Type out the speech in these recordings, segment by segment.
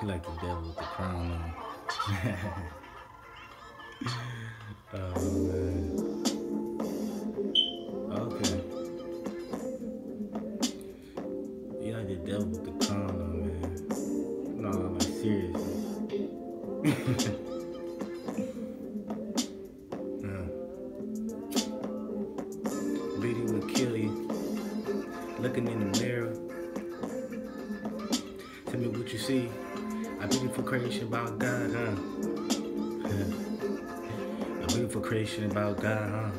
He like the devil with the crown on. oh man. Okay. You like the devil with the crown on, man. No, like seriously. Beauty will kill. Looking in the mirror. Tell me what you see. A beautiful creation about God, huh? A beautiful creation about God, huh?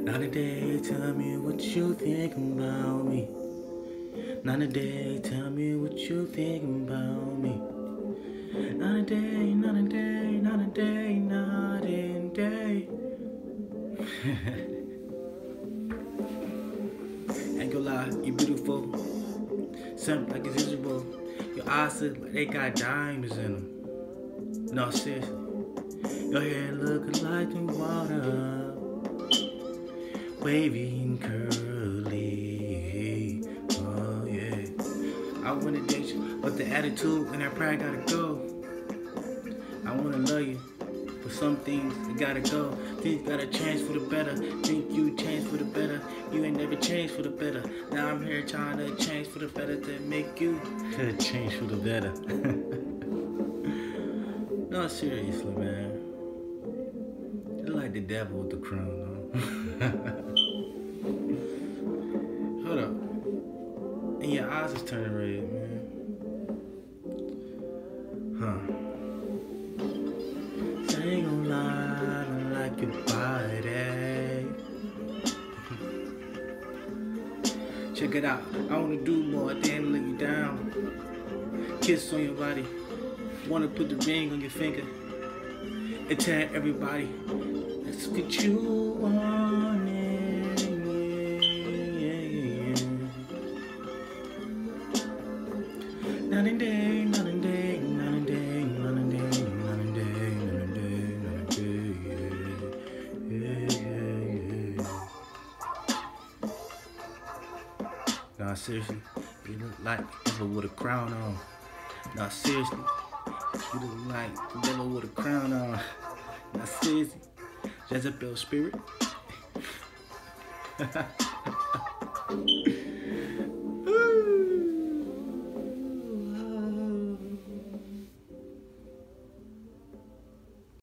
Not a day, tell me what you think about me. Not a day, tell me what you think about me. Not a day, not a day, not a day, not a day. Ain't gonna lie, you beautiful. Something like invisible. Your eyes look like they got diamonds in them. No, seriously. Your hair looking like the water. Wavy and curly. Oh, yeah. I wanna date you, but the attitude and I pride gotta go. I wanna love you. But some things gotta go. Things gotta change for the better. Think you change for the better. You ain't never changed for the better. Now I'm here trying to change for the better to make you change for the better. no, seriously, man. You're like the devil with the crown, though. Hold up. And your eyes is turning red, man. Huh. Check it out, I wanna do more than look you down. Kiss on your body, wanna put the ring on your finger. And tell everybody, that's what you yeah, yeah. Night and day, Nah, seriously, you look like a devil with a crown on. Nah, seriously, you look like a devil with a crown on. Nah, seriously, Jezebel spirit.